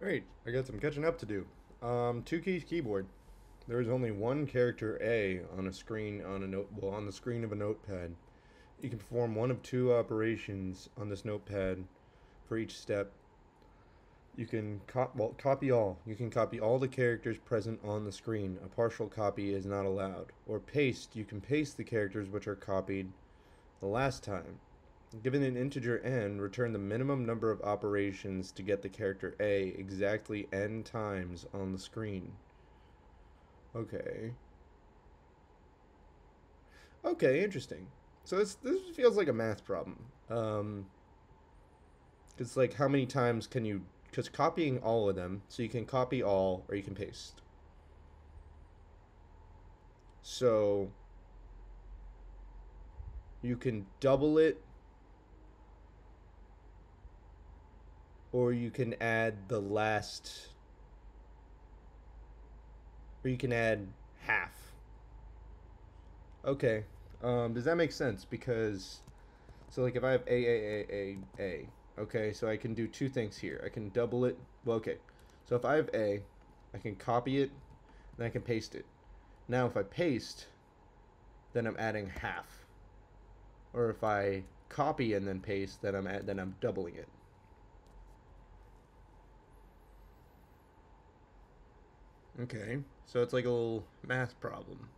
Alright, I got some catching up to do. Um, two keys keyboard. There is only one character A on a screen on a note well on the screen of a notepad. You can perform one of two operations on this notepad for each step. You can co- well, copy all. You can copy all the characters present on the screen. A partial copy is not allowed. Or paste. You can paste the characters which are copied the last time. Given an integer n, return the minimum number of operations to get the character A exactly n times on the screen. Okay. Okay, interesting. So this this feels like a math problem. Um, it's like how many times can you? Because copying all of them, so you can copy all or you can paste. So you can double it or you can add the last or you can add half. Okay um, does that make sense? Because so like if i have a a a a a okay so i can do two things here. I can double it well okay. So if i have a i can copy it and i can paste it. Now if i paste then i'm adding half. Or if i copy and then paste then i'm at, then i'm doubling it Okay, so it's like a little math problem.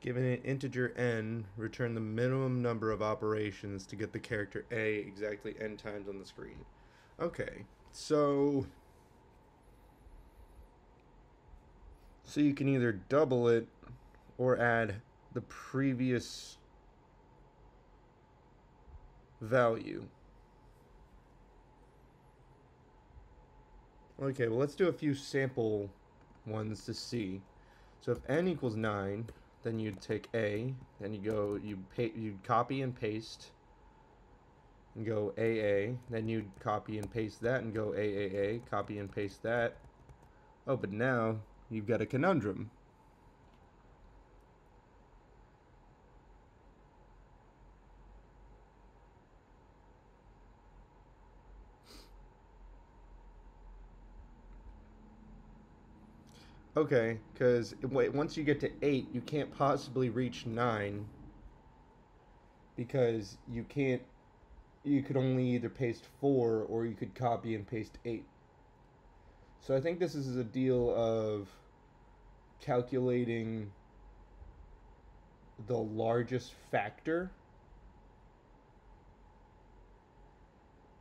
Given an integer n, return the minimum number of operations to get the character A exactly n times on the screen. Okay, so... So you can either double it or add the previous value. Okay, well let's do a few sample ones to see. So if n equals 9, then you'd take a, then you go, you pay, you'd copy and paste, and go AA, then you'd copy and paste that and go AAA, copy and paste that. Oh, but now you've got a conundrum. Okay, because once you get to 8, you can't possibly reach 9 because you can't you could only either paste 4 or you could copy and paste 8. So I think this is a deal of calculating the largest factor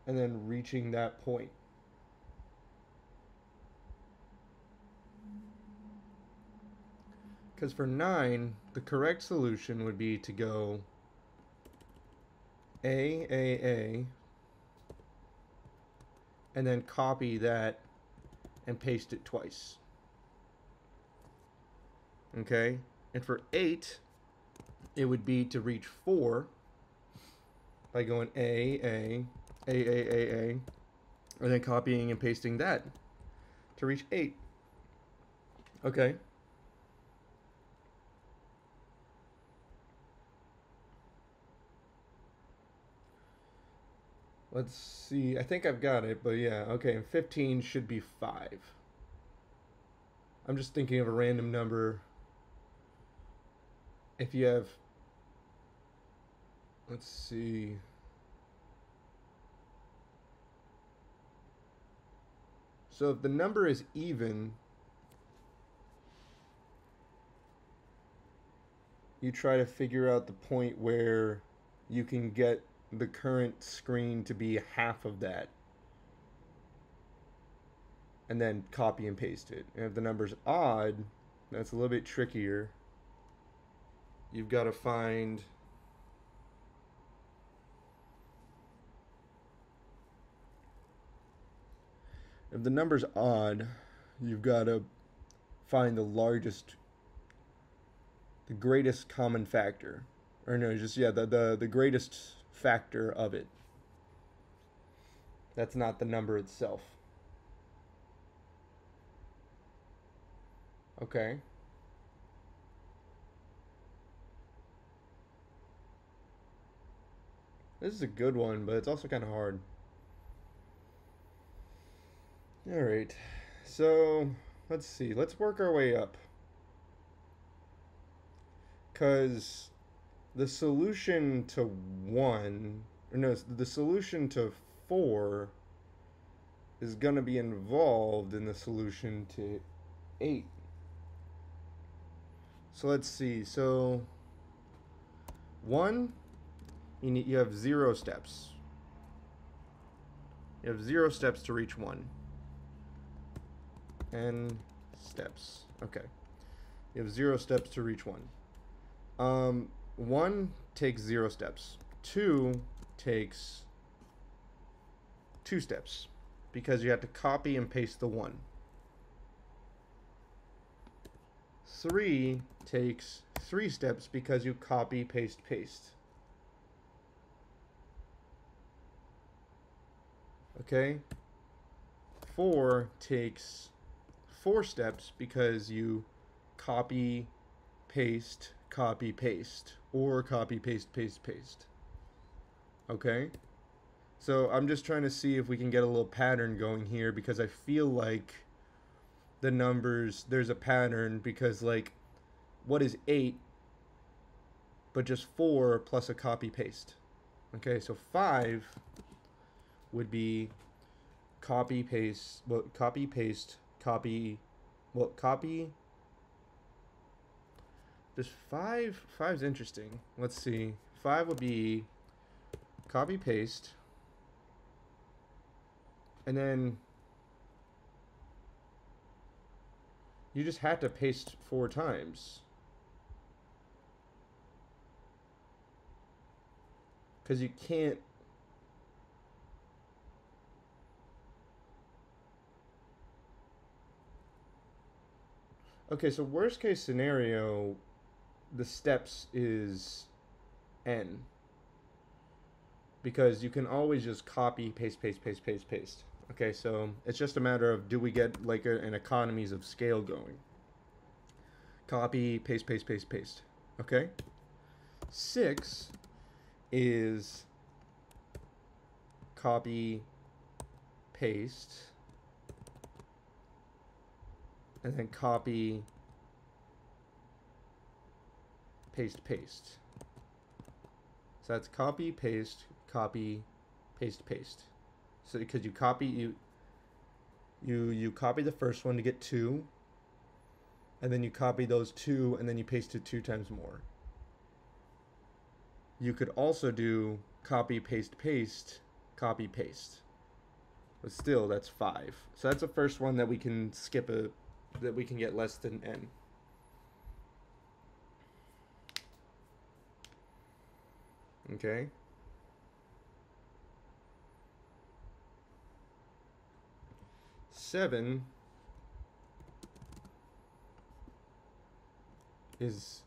and then reaching that point. Because for 9, the correct solution would be to go A, A, A, and then copy that and paste it twice. Okay? And for 8, it would be to reach 4 by going A, A, A, A, A, A, and then copying and pasting that to reach 8. Okay? Let's see. I think I've got it, but yeah. Okay, and 15 should be 5. I'm just thinking of a random number. If you have... Let's see... So if the number is even, you try to figure out the point where you can get the current screen to be half of that and then copy and paste it. And if the number's odd, that's a little bit trickier. You've got to find if the number's odd, you've got to find the largest the greatest common factor. Or no, just yeah, the the, the greatest factor of it. That's not the number itself. Okay. This is a good one, but it's also kind of hard. All right. So, let's see. Let's work our way up. Cuz the solution to 1 or no, the solution to 4 is going to be involved in the solution to 8. So let's see. So 1 you need you have 0 steps. You have 0 steps to reach 1 n steps. Okay. You have zero steps to reach one. Um, one takes zero steps. Two takes two steps because you have to copy and paste the one. Three takes three steps because you copy, paste, paste. Okay? Four takes four steps because you copy, paste, copy, paste, or copy, paste, paste, paste. Okay? So I'm just trying to see if we can get a little pattern going here because I feel like the numbers, there's a pattern because, like, what is 8 but just 4 plus a copy paste? Okay, so 5 would be copy paste, well, copy paste copy, well, copy. There's five. Five's interesting. Let's see. Five would be copy paste, and then you just had to paste four times. Because you can't Okay, so worst case scenario, the steps is n. Because you can always just copy, paste, paste, paste, paste, paste. Okay, so it's just a matter of do we get like a, an economies of scale going. Copy, paste, paste, paste, paste. Okay? Six is copy, paste, and then copy, paste, paste. So that's copy, paste, copy, paste, paste. So because you copy you you you copy the first one to get two, and then you copy those two, and then you paste it two times more. You could also do copy, paste, paste, copy, paste. But still, that's five. So that's the first one that we can skip a that we can get less than n. Okay. Seven is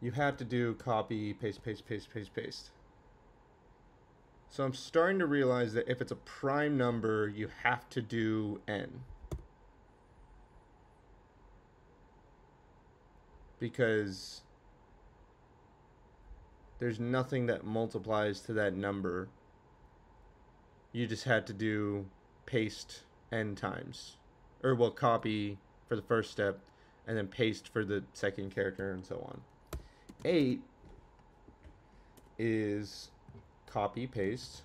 you have to do copy, paste, paste, paste, paste, paste. So I'm starting to realize that if it's a prime number, you have to do n. because there's nothing that multiplies to that number. You just had to do paste n times. Or, well, copy for the first step, and then paste for the second character, and so on. 8 is copy, paste,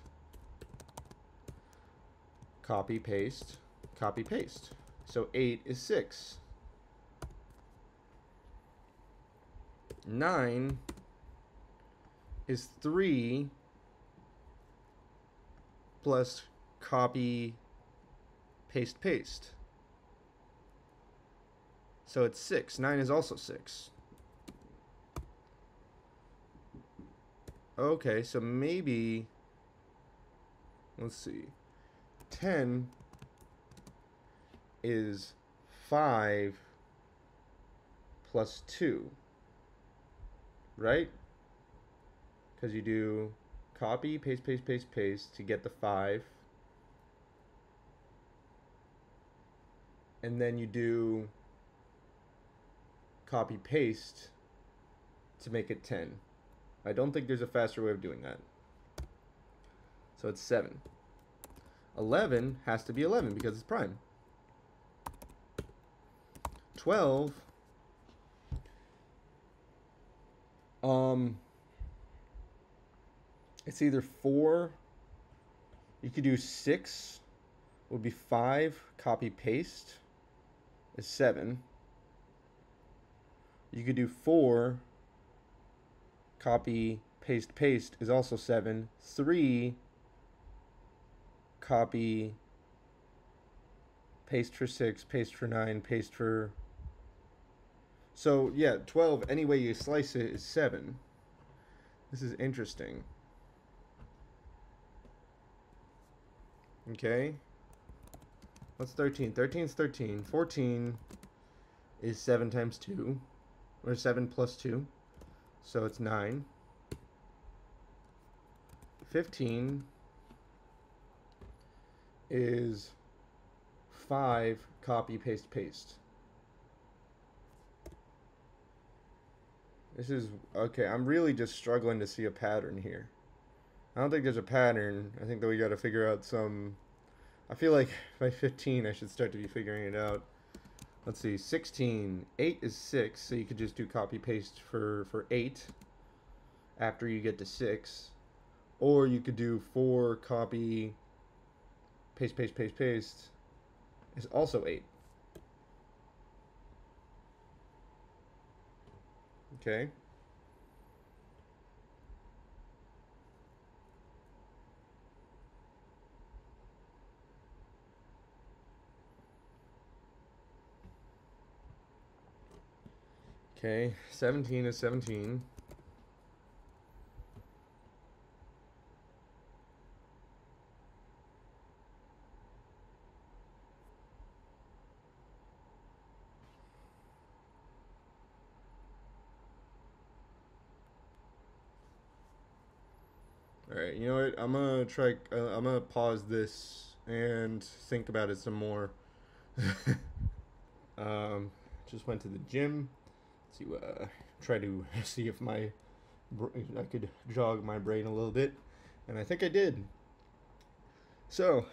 copy, paste, copy, paste. So 8 is 6. 9 is 3 plus copy, paste, paste. So it's 6. 9 is also 6. Okay, so maybe, let's see, 10 is 5 plus 2 right? Because you do copy, paste, paste, paste, paste to get the 5. And then you do copy, paste to make it 10. I don't think there's a faster way of doing that. So it's 7. 11 has to be 11 because it's prime. 12 um it's either 4 you could do 6 would be 5 copy paste is 7 you could do 4 copy paste paste is also 7 3 copy paste for 6 paste for 9 paste for so yeah 12 any way you slice it is 7 this is interesting okay what's 13 13 is 13 14 is 7 times 2 or 7 plus 2 so it's 9 15 is 5 copy paste paste. This is okay, I'm really just struggling to see a pattern here. I don't think there's a pattern. I think that we got to figure out some I feel like by 15 I should start to be figuring it out. Let's see. 16. 8 is 6, so you could just do copy paste for for 8 after you get to 6. Or you could do 4 copy paste, paste, paste, paste is also 8. Okay. Okay, 17 is 17. Alright, you know what? I'm gonna try. Uh, I'm gonna pause this and think about it some more. um, just went to the gym to uh, try to see if my I could jog my brain a little bit, and I think I did. So,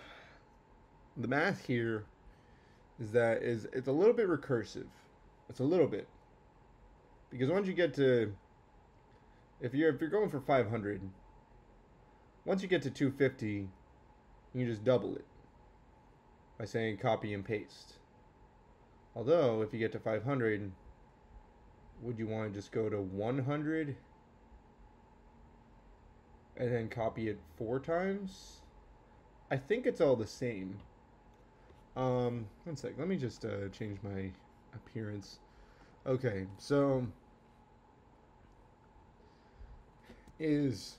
the math here is that is it's a little bit recursive. It's a little bit because once you get to if you're if you're going for 500 once you get to 250, you just double it by saying copy and paste. Although, if you get to 500, would you want to just go to 100 and then copy it four times? I think it's all the same. Um, one sec. Let me just uh, change my appearance. Okay, so is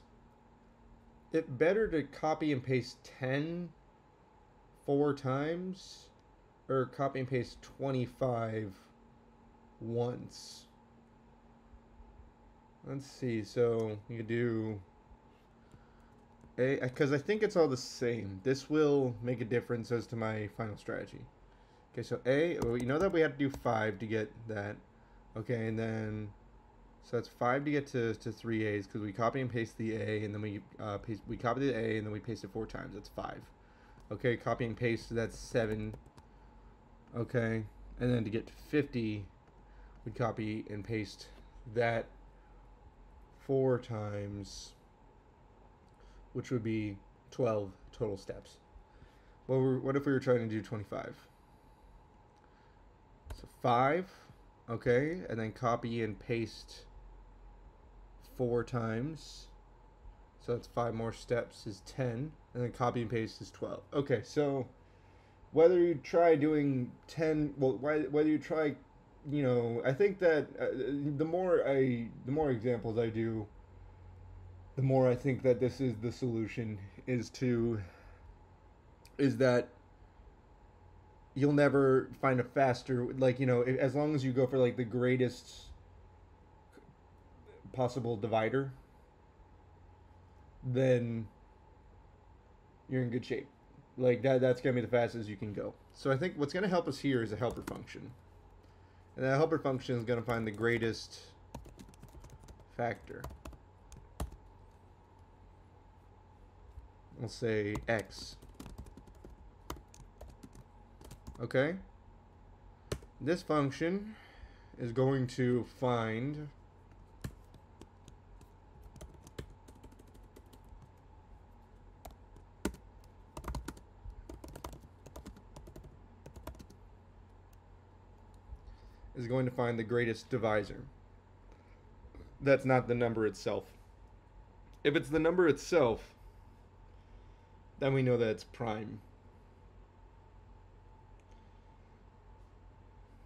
it better to copy and paste 10 four times or copy and paste 25 once? Let's see. So you do a because I think it's all the same. This will make a difference as to my final strategy. Okay, so A, well, you know that we have to do 5 to get that. Okay, and then so that's five to get to, to three A's because we copy and paste the A and then we uh, paste we copy the A and then we paste it four times. That's five. Okay, copy and paste. That's seven. Okay, and then to get to fifty, we copy and paste that four times, which would be twelve total steps. What were, what if we were trying to do twenty-five? So five, okay, and then copy and paste four times. So that's five more steps is 10. And then copy and paste is 12. Okay, so whether you try doing 10, well, whether you try, you know, I think that uh, the more I, the more examples I do, the more I think that this is the solution is to, is that you'll never find a faster, like, you know, as long as you go for like the greatest possible divider, then you're in good shape. Like that that's gonna be the fastest you can go. So I think what's gonna help us here is a helper function. And that helper function is gonna find the greatest factor. we'll say x. Okay? This function is going to find is going to find the greatest divisor. That's not the number itself. If it's the number itself, then we know that it's prime.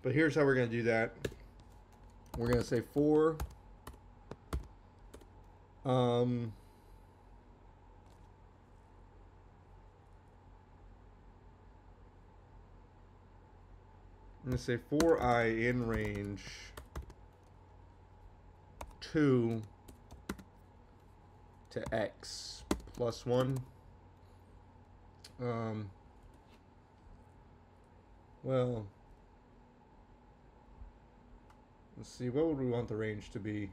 But here's how we're going to do that. We're going to say for um I'm going to say for i in range 2 to x plus 1. Um, well, let's see, what would we want the range to be?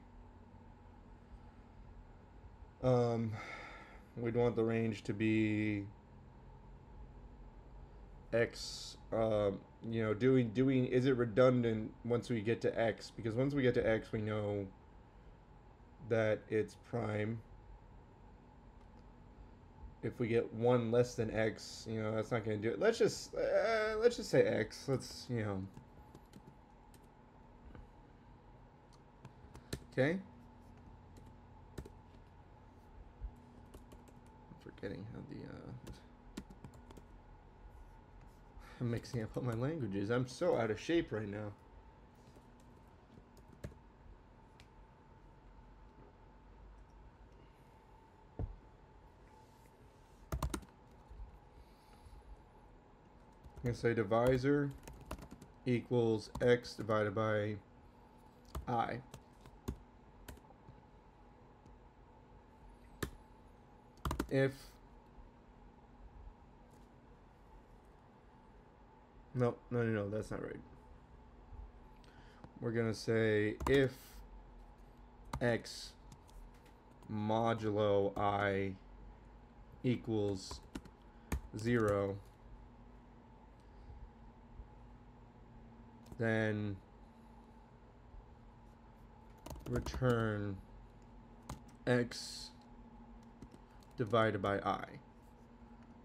Um, we'd want the range to be x um, you know doing doing is it redundant once we get to x? Because once we get to x we know that it's prime. If we get one less than x you know that's not going to do it. Let's just uh, let's just say x. Let's you know. Okay. I'm forgetting how the uh, I'm mixing up all my languages. I'm so out of shape right now. I'm going to say divisor equals x divided by i. If No, no, no, no, that's not right. We're going to say if x modulo i equals 0, then return x divided by i.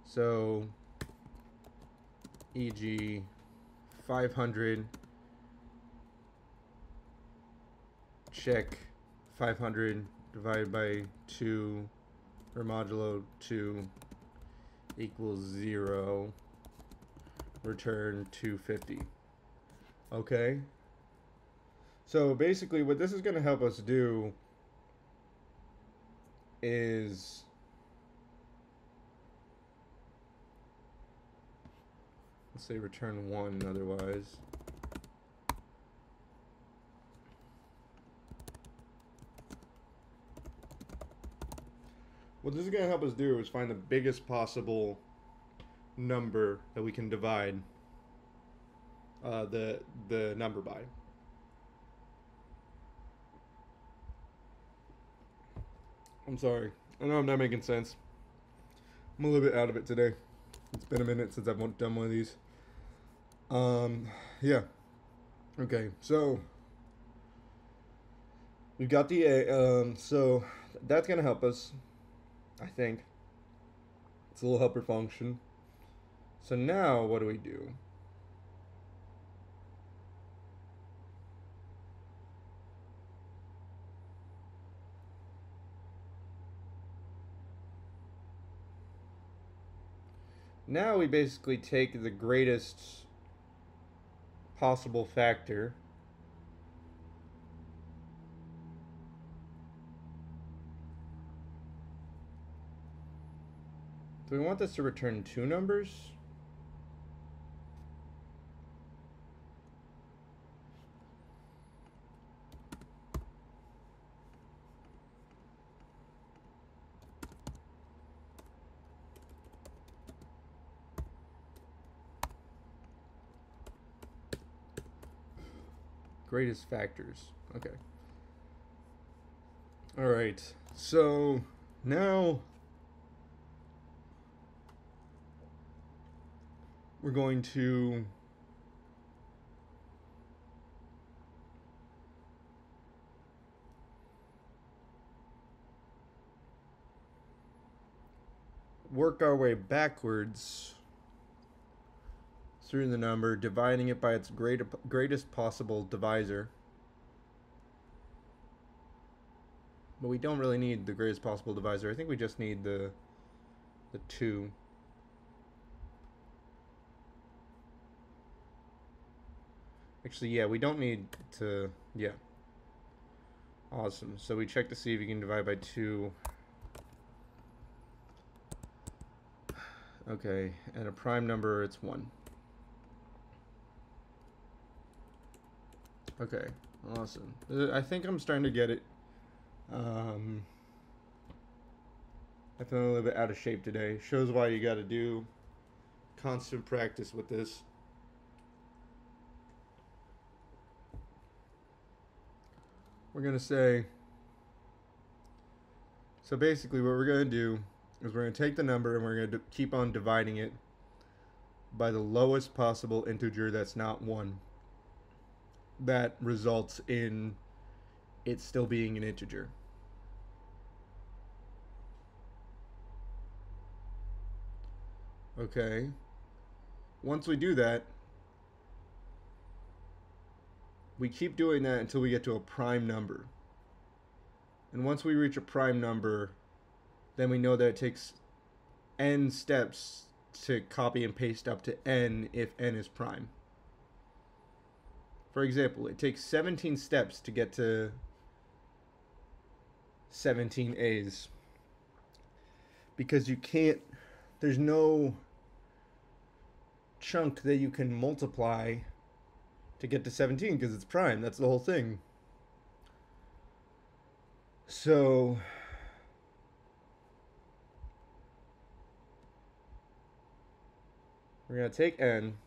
So e.g. 500 check 500 divided by 2 or modulo 2 equals 0 return 250 okay? So basically what this is going to help us do is say return one otherwise. What this is going to help us do is find the biggest possible number that we can divide uh, the the number by. I'm sorry. I know I'm not making sense. I'm a little bit out of it today. It's been a minute since I've done one of these. Um, yeah. Okay, so we've got the A. Um, so that's gonna help us, I think. It's a little helper function. So now what do we do? Now we basically take the greatest possible factor Do we want this to return two numbers? Greatest factors. Okay. All right. So now we're going to work our way backwards through the number, dividing it by its greater, greatest possible divisor. But we don't really need the greatest possible divisor. I think we just need the the 2. Actually, yeah, we don't need to... Yeah. Awesome. So we check to see if you can divide by 2. Okay, and a prime number, it's 1. Okay, awesome. Uh, I think I'm starting to get it. Um, I feel a little bit out of shape today. Shows why you got to do constant practice with this. We're going to say, so basically what we're going to do is we're going to take the number and we're going to keep on dividing it by the lowest possible integer that's not 1. That results in it still being an integer. Okay. Once we do that, we keep doing that until we get to a prime number. And once we reach a prime number, then we know that it takes n steps to copy and paste up to n if n is prime. For example, it takes 17 steps to get to 17 A's. Because you can't, there's no chunk that you can multiply to get to 17 because it's prime. That's the whole thing. So We're going to take n.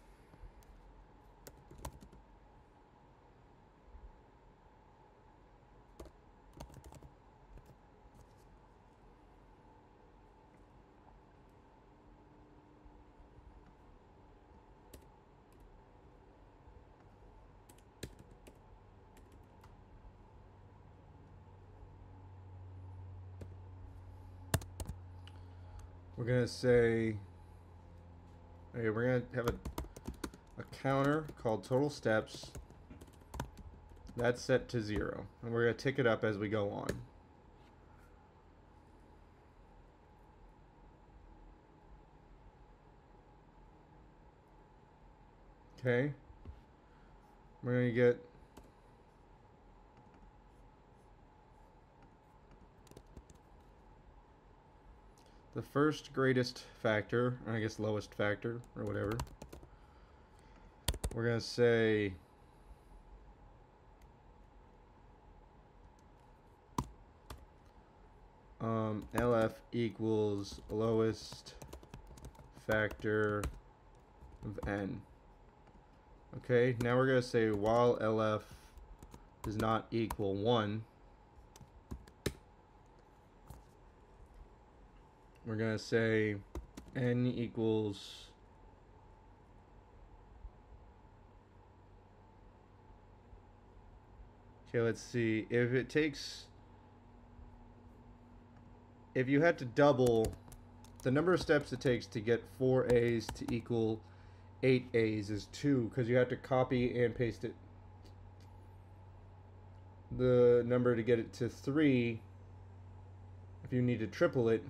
We're going to say Okay, we're going to have a, a counter called total steps. That's set to zero. And we're going to tick it up as we go on. Okay. We're going to get the first greatest factor, I guess lowest factor, or whatever. We're going to say um, LF equals lowest factor of n. Okay, now we're going to say while LF does not equal 1, we're going to say n equals okay let's see. If it takes if you had to double the number of steps it takes to get 4 A's to equal 8 A's is 2 because you have to copy and paste it. The number to get it to 3 if you need to triple it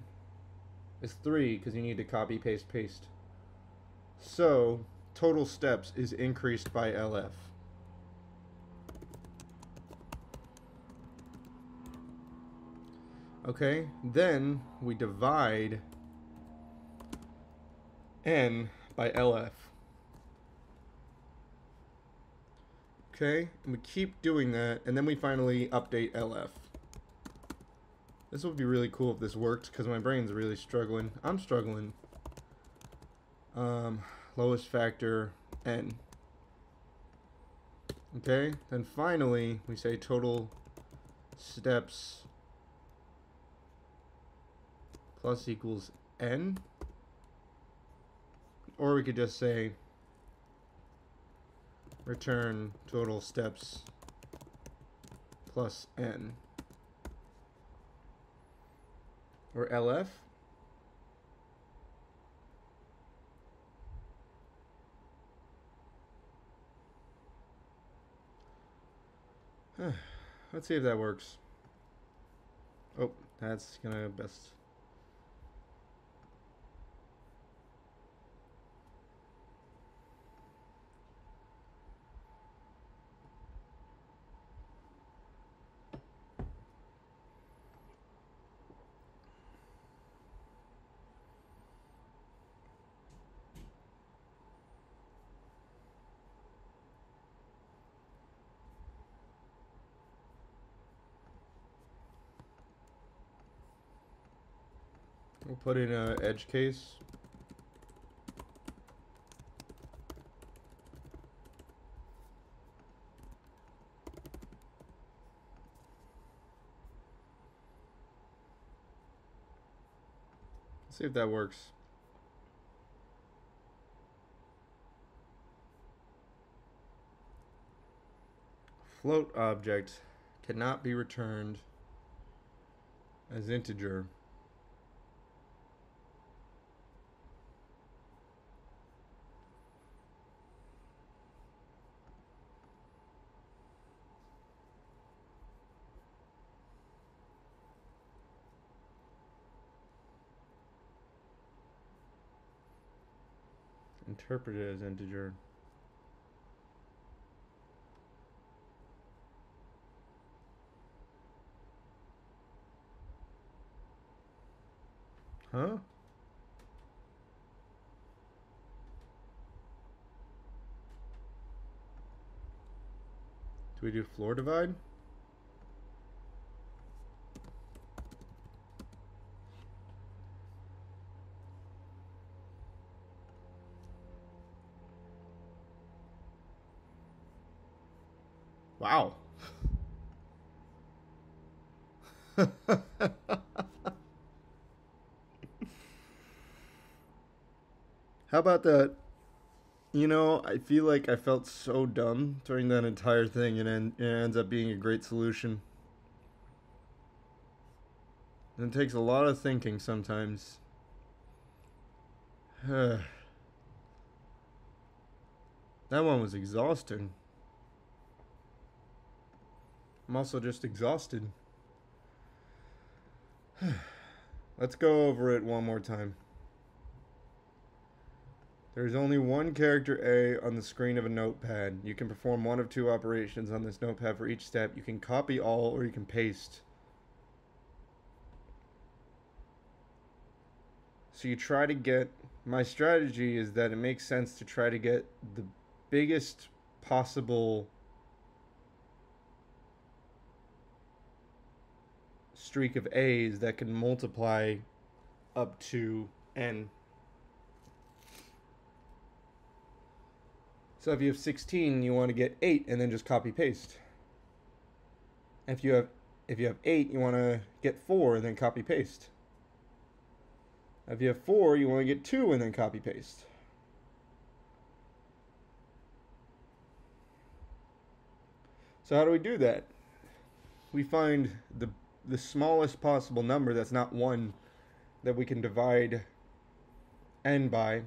is 3 because you need to copy, paste, paste. So, total steps is increased by LF. Okay, then we divide n by LF. Okay, and we keep doing that, and then we finally update LF. This would be really cool if this worked, because my brain's really struggling. I'm struggling. Um, lowest factor, n. Okay, then finally, we say total steps plus equals n. or we could just say return total steps plus n. Or LF. Let's see if that works. Oh, that's gonna best We'll put in a edge case. see if that works. Float object cannot be returned as integer. Interpret it as integer. Huh? Do we do floor divide? How about that? You know, I feel like I felt so dumb during that entire thing, and it ends up being a great solution. And it takes a lot of thinking sometimes. that one was exhausting. I'm also just exhausted. Let's go over it one more time. There is only one character A on the screen of a notepad. You can perform one of two operations on this notepad for each step. You can copy all or you can paste. So you try to get, my strategy is that it makes sense to try to get the biggest possible streak of A's that can multiply up to N. So if you have 16, you want to get 8 and then just copy paste. If you have if you have 8, you want to get 4 and then copy paste. If you have 4, you want to get 2 and then copy paste. So how do we do that? We find the the smallest possible number that's not 1 that we can divide n by.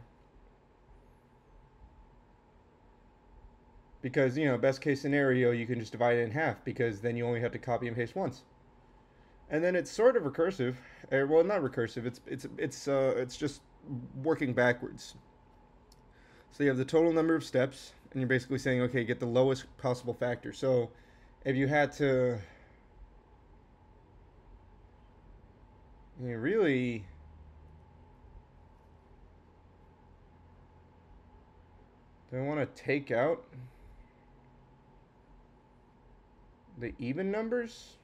Because, you know, best case scenario, you can just divide it in half because then you only have to copy and paste once. And then it's sort of recursive. Er, well, not recursive. It's it's it's uh it's just working backwards. So you have the total number of steps and you're basically saying, okay, get the lowest possible factor. So if you had to You really do I want to take out the even numbers?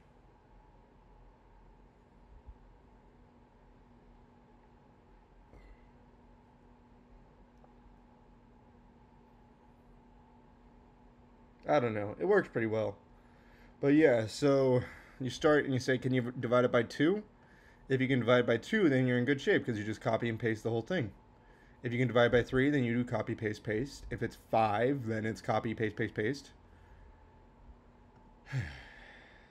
I don't know. It works pretty well. But yeah, so you start and you say, can you divide it by 2? If you can divide by 2, then you're in good shape because you just copy and paste the whole thing. If you can divide by 3, then you do copy, paste, paste. If it's 5, then it's copy, paste, paste, paste.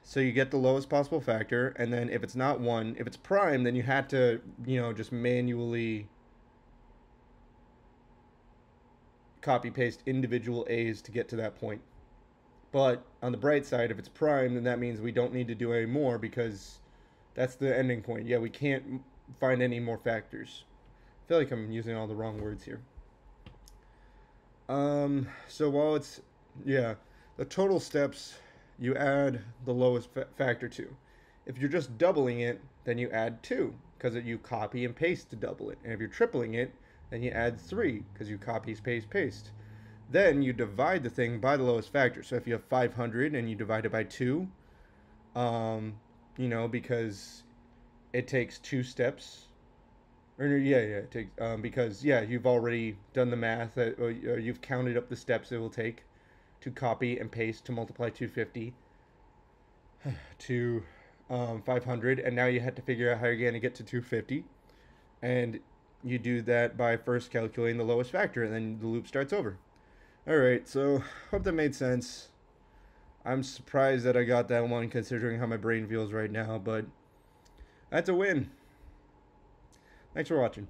so you get the lowest possible factor, and then if it's not 1, if it's prime, then you had to, you know, just manually copy, paste individual A's to get to that point. But on the bright side, if it's prime, then that means we don't need to do any more because that's the ending point. Yeah, we can't find any more factors. I feel like I'm using all the wrong words here. Um, so while it's, yeah, the total steps, you add the lowest fa factor to. If you're just doubling it, then you add two, because you copy and paste to double it. And if you're tripling it, then you add three, because you copy, paste, paste. Then you divide the thing by the lowest factor. So if you have 500 and you divide it by 2, um, you know, because it takes two steps. Or yeah, yeah, it takes um, because yeah, you've already done the math. That, or you've counted up the steps it will take to copy and paste to multiply 250 to um, 500, and now you have to figure out how you're going to get to 250, and you do that by first calculating the lowest factor, and then the loop starts over. Alright, so hope that made sense. I'm surprised that I got that one considering how my brain feels right now, but that's a win. Thanks for watching.